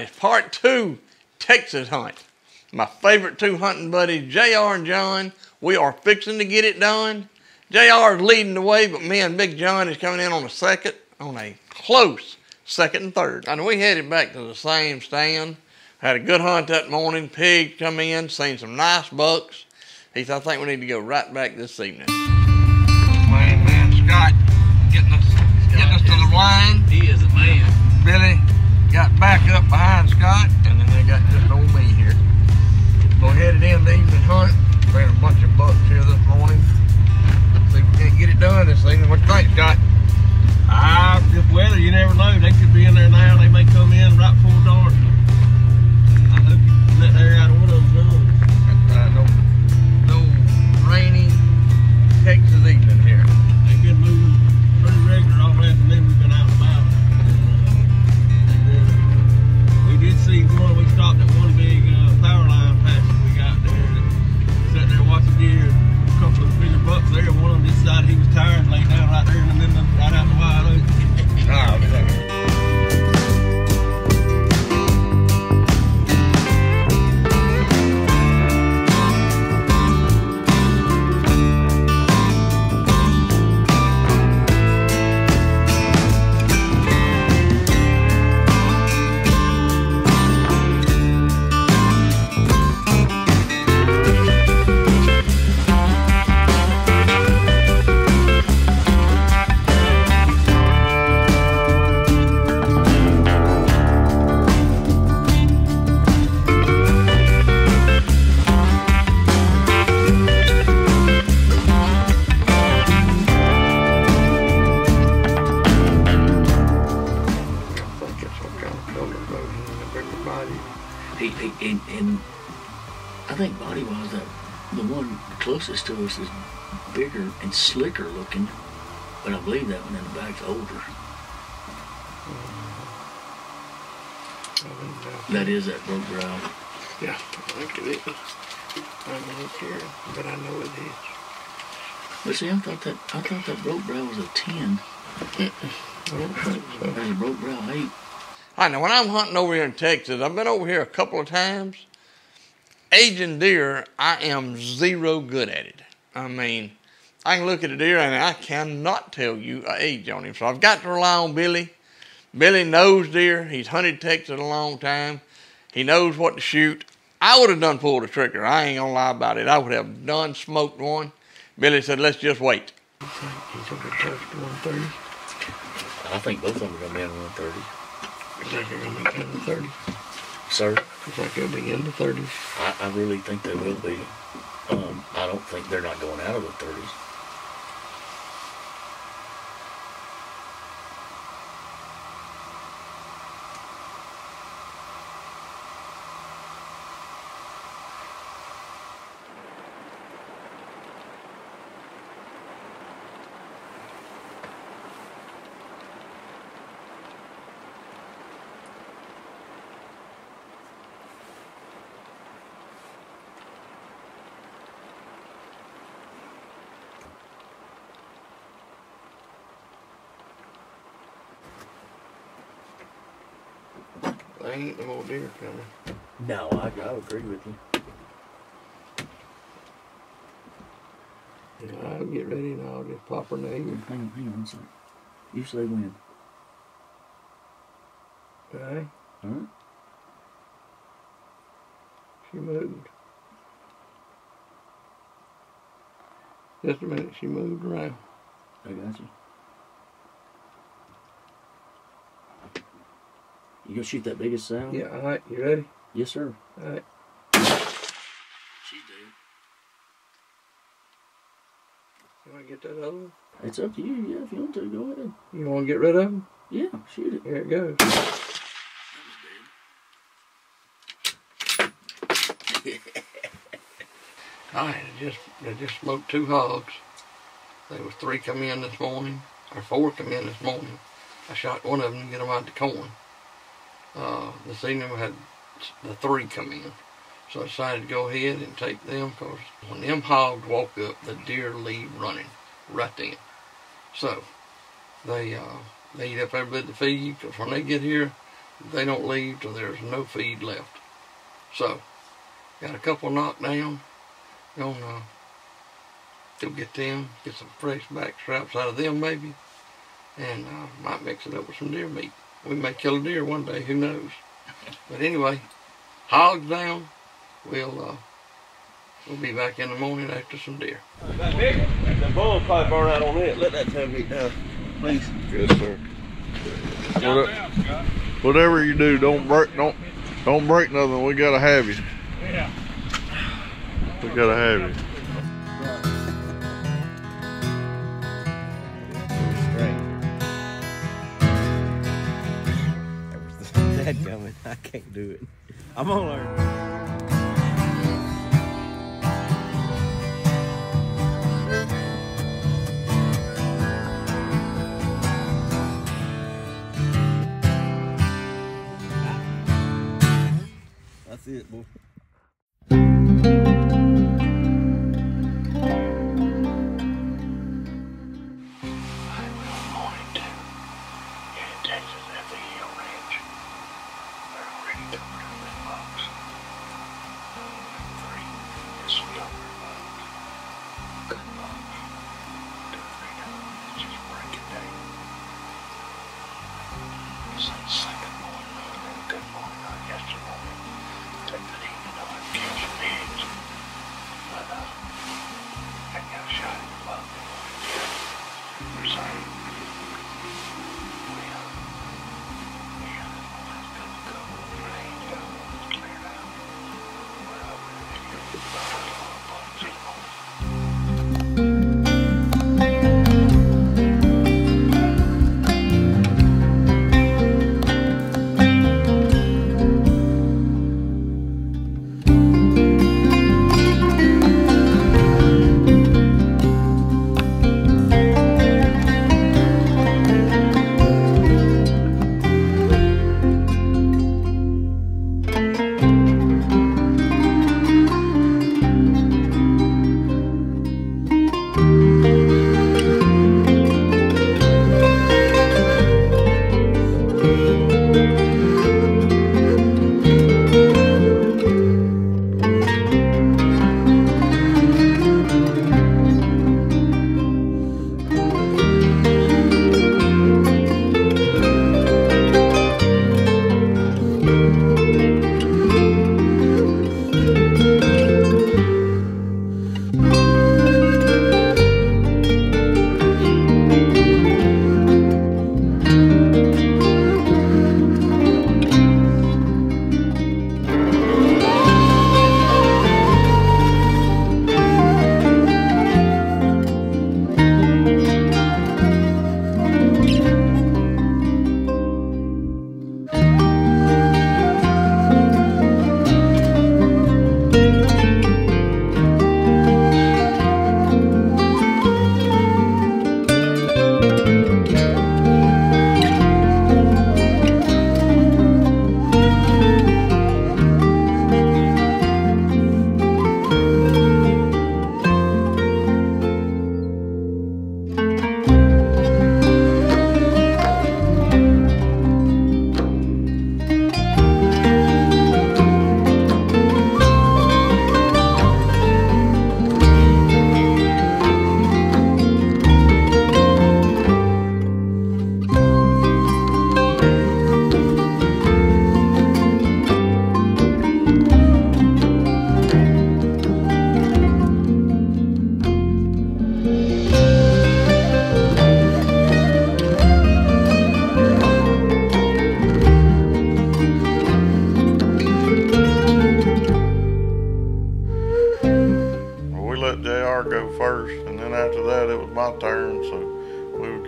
is part two Texas hunt. My favorite two hunting buddies, JR and John. We are fixing to get it done. JR is leading the way, but me and Big John is coming in on a second, on a close second and third. And we headed back to the same stand. Had a good hunt that morning. Pigs come in, seen some nice bucks. He said, I think we need to go right back this evening. Man, man, Scott getting us, closest to us is bigger and slicker looking, but I believe that one in the back's older. I that's- That is that broke brow. Yeah, I think it is. I don't look here, but I know it is. But see, I thought that I thought that broke brow was a ten. I don't think so. That was a broke brow eight. I know when I'm hunting over here in Texas, I've been over here a couple of times. Aging deer, I am zero good at it. I mean, I can look at a deer and I cannot tell you a age on him. So I've got to rely on Billy. Billy knows deer. He's hunted Texas a long time. He knows what to shoot. I would have done pulled a trigger. I ain't gonna lie about it. I would have done smoked one. Billy said, "Let's just wait." You think he's gonna touch 130? I think both of them are gonna be in one thirty. You think they're gonna be in the 30s? It's not going be in the 30s. I, I really think they will be. Um, I don't think they're not going out of the 30s. I ain't no deer coming. No, I, I agree with you. I'll get ready and I'll just pop her name. Hang on, hang on a second. say when? Okay. Alright. She moved. Just a minute, she moved around. I got you. You gonna shoot that biggest sound? Yeah, all right, you ready? Yes, sir. All right. She's dead. You want to get that other one? It's up to you. Yeah, if you want to, go ahead. You want to get rid of them? Yeah, shoot it. Here it goes. I had just they just smoked two hogs. There was three come in this morning, or four come in this morning. I shot one of them to get them out the corn. Uh, this evening we had the three come in. So I decided to go ahead and take them because when them hogs walk up, the deer leave running right then. So they uh, they eat up every bit of feed because when they get here, they don't leave till there's no feed left. So, got a couple knocked down. Gonna go get them, get some fresh back straps out of them maybe, and uh, might mix it up with some deer meat. We may kill a deer one day, who knows? But anyway, hogs down. We'll uh, we'll be back in the morning after some deer. That big, the bull probably burn out on it. Let that tailgate down, please. Yes, sir. What- Whatever you do, don't break, don't, don't break nothing. We gotta have you. Yeah. We gotta have you. I can't do it. I'm gonna learn. That's it, boy.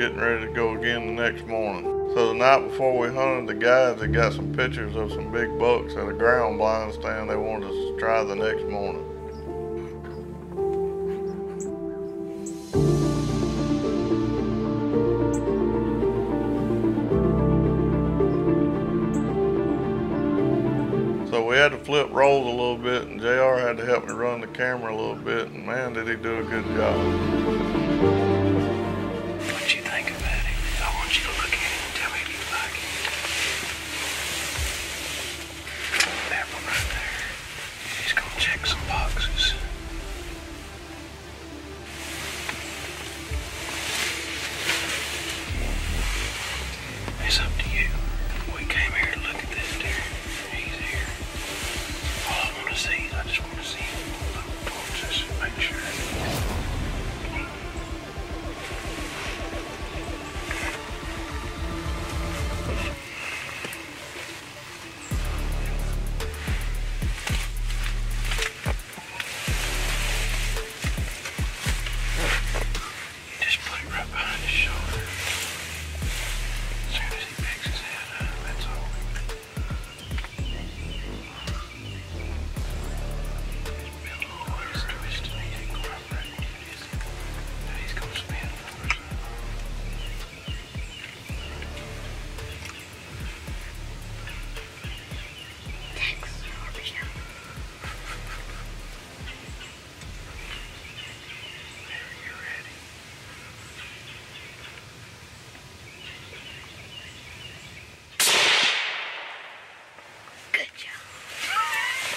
Getting ready to go again the next morning. So the night before we hunted, the guys had got some pictures of some big bucks at a ground blind stand they wanted us to try the next morning. So we had to flip roles a little bit, and JR had to help me run the camera a little bit, and man, did he do a good job want you to look at it and tell me if you like it. That one right there. there is going to check some boxes.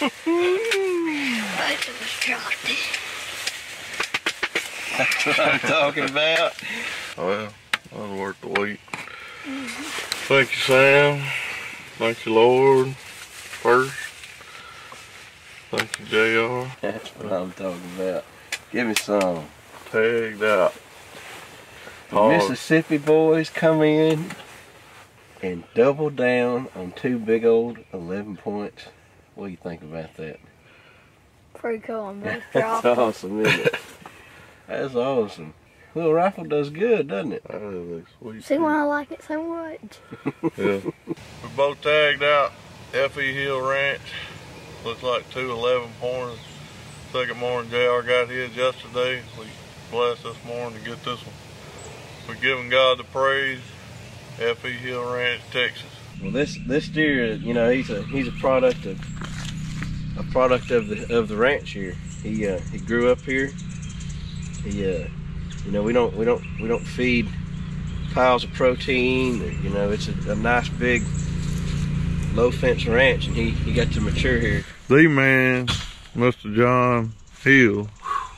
Both of us dropped it. That's what I'm talking about. Well, that'll worth the wait. Thank you, Sam. Thank you, Lord. First. Thank you, JR. That's what I'm talking about. Give me some. Tagged out. Mississippi boys come in and double down on two big old 11 points. What do you think about that? Pretty cool. I'm both That's awesome, isn't it? That's awesome. Little rifle does good, doesn't it? That is a sweet. See why I like it so much? Yeah. we both tagged out F.E. Hill Ranch. Looks like two 11 pointers. Second morning, JR got his yesterday. We blessed this morning to get this one. We're giving God the praise. F.E. Hill Ranch, Texas. Well, this this deer, you know, he's a he's a product of a product of the of the ranch here. He uh, he grew up here. He uh, you know, we don't we don't we don't feed piles of protein. Or, you know, it's a, a nice big low fence ranch, and he he got to mature here. The man, Mr. John Hill,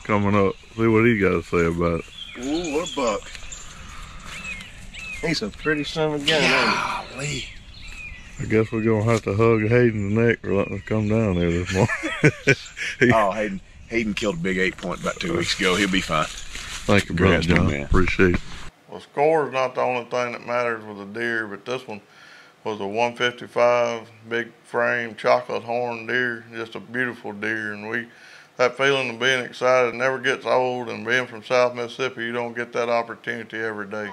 coming up. See what he got to say about it. Ooh, what a buck. He's a pretty son of a gun. ain't Golly. I guess we're gonna have to hug Hayden's neck for letting us come down there this morning. Oh, Hayden. Hayden killed a big eight point about two weeks ago. He'll be fine. Thank you, Congrats, brother John. man. Appreciate it. Well, score is not the only thing that matters with a deer, but this one was a 155 big frame chocolate horn deer, just a beautiful deer, and we that feeling of being excited never gets old. And being from South Mississippi, you don't get that opportunity every day.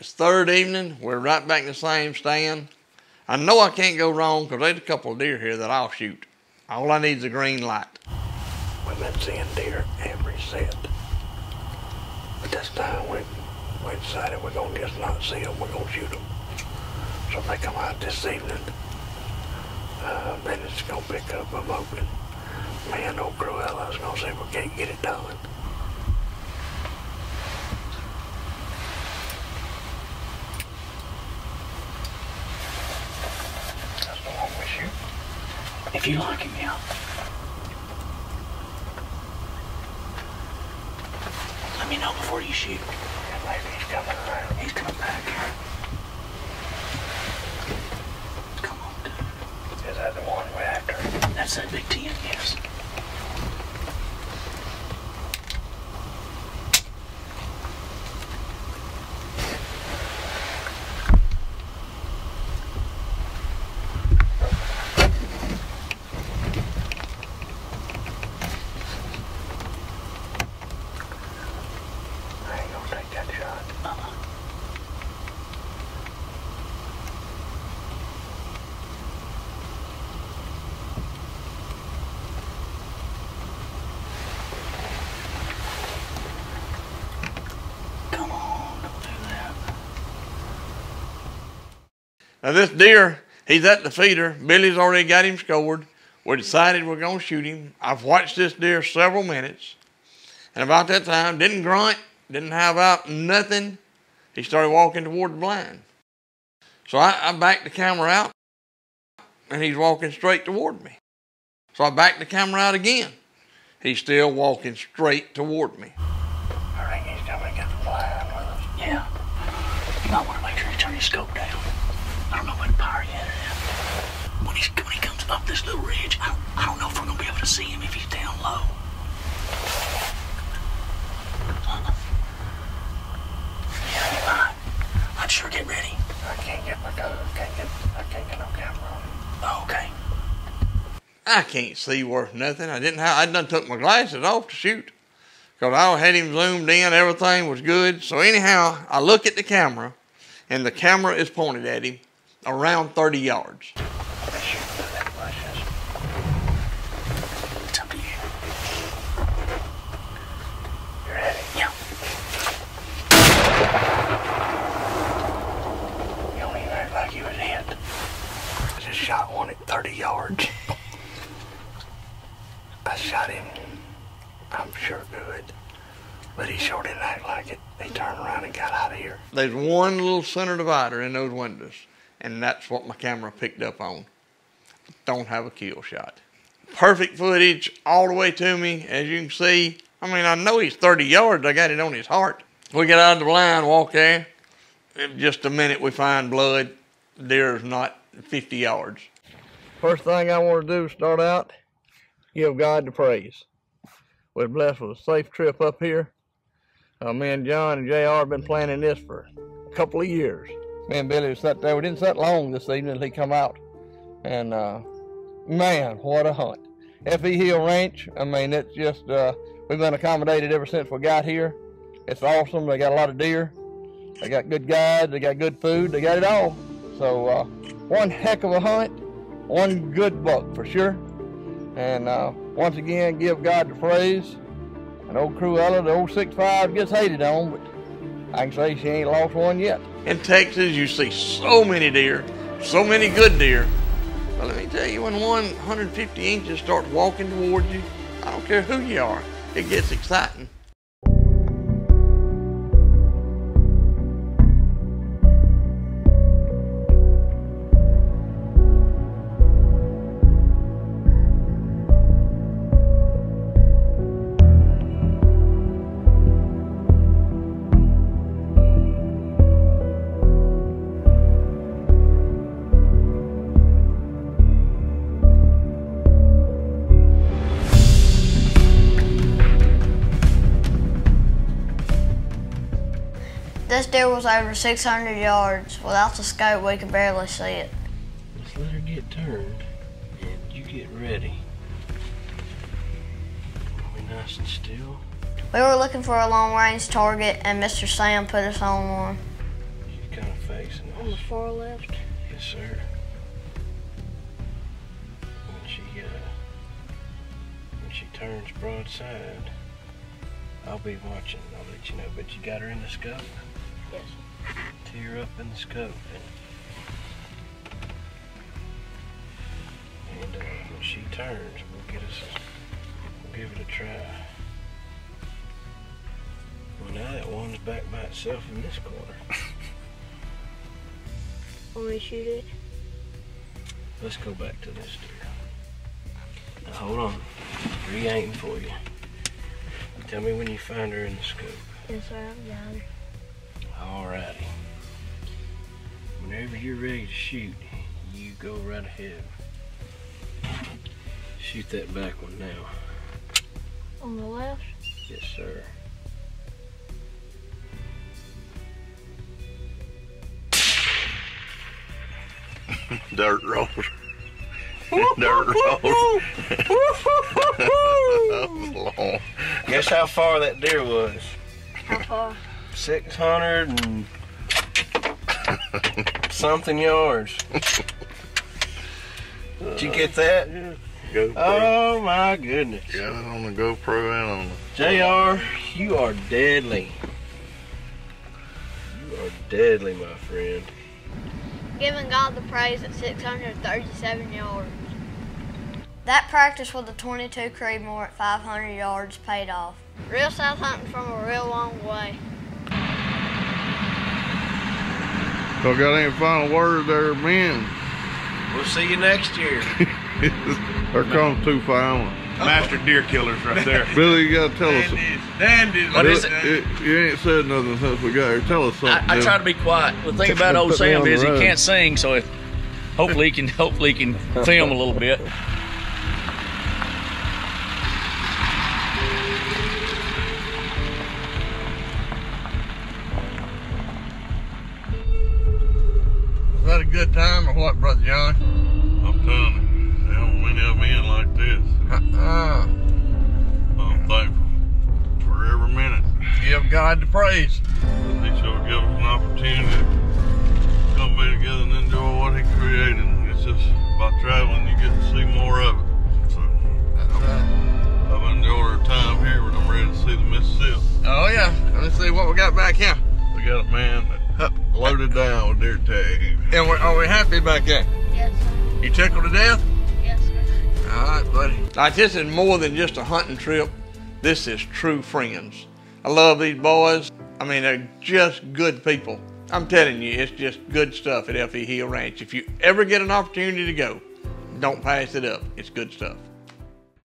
It's third evening. We're right back in the same stand. I know I can't go wrong because there's a couple of deer here that I'll shoot. All I need is a green light. We've been seeing deer every set. But this time we, we decided we're gonna just not see them, we're gonna shoot them. So if they come out this evening, uh, then it's gonna pick up, I'm hoping. Me and old Cruella is gonna see if we can't get it done. That's the one we shoot. If you like him, yeah. Let me know before you shoot. Yeah, maybe he's coming around. He's coming back here. Come on, dude. Is that the one we're after? That's that big ten, yes. I ain't gonna take that shot. Uh-uh. Come on, don't do that. Now this deer, he's at the feeder. Billy's already got him scored. We decided we're gonna shoot him. I've watched this deer several minutes, and about that time, didn't grunt, didn't have out nothing. He started walking toward the blind. So I, I backed the camera out, and he's walking straight toward me. So I backed the camera out again. He's still walking straight toward me. He's coming to the us. Yeah. You might want to make sure you turn your scope down. At. When, he's, when he comes up this little ridge, I don't, I don't know if we're going to be able to see him if he's down low. Uh-uh. Yeah, you might. I'd sure get ready. I can't get my gun. I can't get, I can't get no camera on him. Oh, okay. I can't see worth nothing. I didn't have. I done took my glasses off to shoot, cause I had him zoomed in. Everything was good. So anyhow, I look at the camera, and the camera is pointed at him around 30 yards. Let's shoot through that bushes. It's up to you. You ready? Yeah. You don't act like you was hit. I just shot one at 30 yards. I shot him, I'm sure good. But he sure didn't act like it. He turned around and got out of here. There's one little center divider in those windows, and that's what my camera picked up on. Don't have a kill shot. Perfect footage all the way to me, as you can see. I mean, I know he's 30 yards. I got it on his heart. We get out of the blind, walk there. In just a minute, we find blood. Deer's not 50 yards. First thing I want to do is start out, give God the praise. We're blessed with a safe trip up here. Uh, me and John and JR have been planning this for a couple of years. Me and Billy sat there. We didn't sit long this evening he come out. And uh, man, what a hunt. FE Hill Ranch, I mean, it's just, uh, we've been accommodated ever since we got here. It's awesome. They got a lot of deer. They got good guides. They got good food. They got it all. So, uh, one heck of a hunt. One good buck for sure. And uh, once again, give God the praise. And old Cruella, the old 6'5", gets hated on, but I can say she ain't lost one yet. In Texas, you see so many deer, so many good deer. But let me tell you, when one 150 inches starts walking towards you, I don't care who you are, it gets exciting. This deer was over 600 yards. Without the scope, we could barely see it. Let's let her get turned and you get ready. Are we nice and still? We were looking for a long range target, and Mr. Sam put us on one. She's kind of facing On the far left. Yes, sir. When she uh, when she turns broadside, I'll be watching. I'll let you know. But you got her in the scope. Yes. Tee up in the scope, and, and uh, when she turns, we'll get us. We'll give it a try. Well, now that one's back by itself in this corner. Want me to shoot it? Let's go back to this deer. Now hold on. Re-aiming for you. Tell me when you find her in the scope. Yes, sir. Got her. Alrighty. Whenever you're ready to shoot, you go right ahead. Shoot that back one now. On the left? Yes, sir. Dirt road. Dirt road. that was long. Guess how far that deer was? How far? 600 and something yards. Did you get that? GoPro. Oh my goodness. Got it on the GoPro and on the JR, you are deadly. You are deadly, my friend. Giving God the praise at 637 yards. That practice with the 22 Creedmoor at 500 yards paid off. Real south hunting from a real long way. So got any final words there, Ben? We'll see you next year. Here comes two final. master deer killers right there. Billy, you gotta tell us. Dandies. What is Billy, you, you ain't said nothing since we got here. Tell us something. I, I try to be quiet. The thing about old Sam is he can't sing, so if, hopefully he can hopefully he can film a little bit. What, Brother John? I'm telling you, there don't many of them in like this. Uh-uh. I'm thankful for every minute. Give God the praise. He sure give us an opportunity to come be together and enjoy what he created. It's just by traveling you get to see more of it. So I've enjoyed our time here, but I'm ready to see the Mississippi. Oh yeah. Let me see what we got back here. We got a man that loaded down with deer tag. And we're, are we happy back there? Yes, sir. You tickled to death? Yes, sir. All right, buddy. Like this is more than just a hunting trip. This is true friends. I love these boys. I mean, they're just good people. I'm telling you, it's just good stuff at FE Hill Ranch. If you ever get an opportunity to go, don't pass it up. It's good stuff.